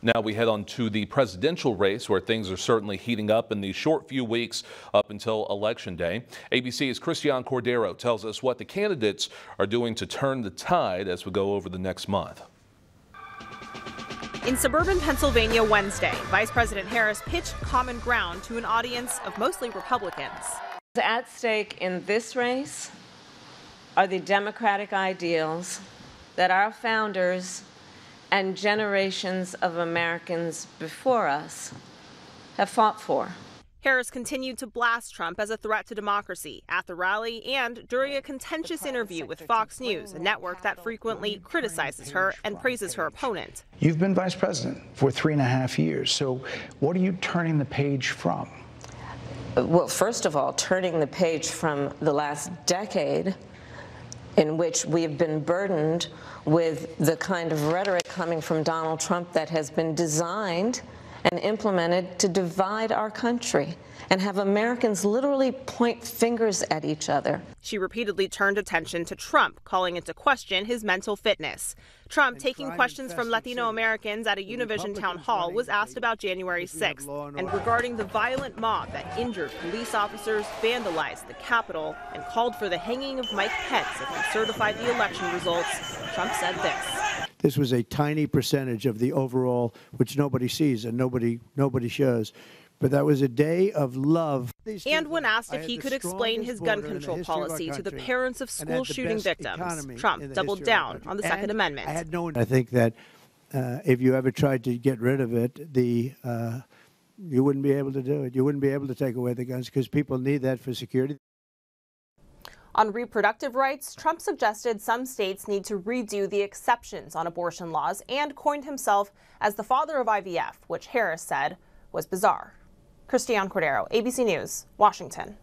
Now we head on to the presidential race where things are certainly heating up in the short few weeks up until Election Day. ABC's Christian Cordero tells us what the candidates are doing to turn the tide as we go over the next month. In suburban Pennsylvania Wednesday, Vice President Harris pitched common ground to an audience of mostly Republicans. At stake in this race are the democratic ideals that our founders and generations of Americans before us have fought for. Harris continued to blast Trump as a threat to democracy at the rally and during a contentious interview with Fox News, a network that frequently criticizes her and praises her opponent. You've been vice president for three and a half years, so what are you turning the page from? Well, first of all, turning the page from the last decade in which we've been burdened with the kind of rhetoric coming from Donald Trump that has been designed and implemented to divide our country and have Americans literally point fingers at each other. She repeatedly turned attention to Trump, calling into question his mental fitness. Trump, taking questions from Latino Americans at a Univision town hall, was asked about January 6th and regarding the violent mob that injured police officers, vandalized the Capitol, and called for the hanging of Mike Pence if he certified the election results. Trump said this. This was a tiny percentage of the overall, which nobody sees and nobody nobody shows. But that was a day of love. And when asked if he could explain his gun control policy to the parents of school shooting victims, Trump doubled down on the Second and Amendment. I, had no, I think that uh, if you ever tried to get rid of it, the uh, you wouldn't be able to do it. You wouldn't be able to take away the guns because people need that for security. On reproductive rights, Trump suggested some states need to redo the exceptions on abortion laws and coined himself as the father of IVF, which Harris said was bizarre. Christiane Cordero, ABC News, Washington.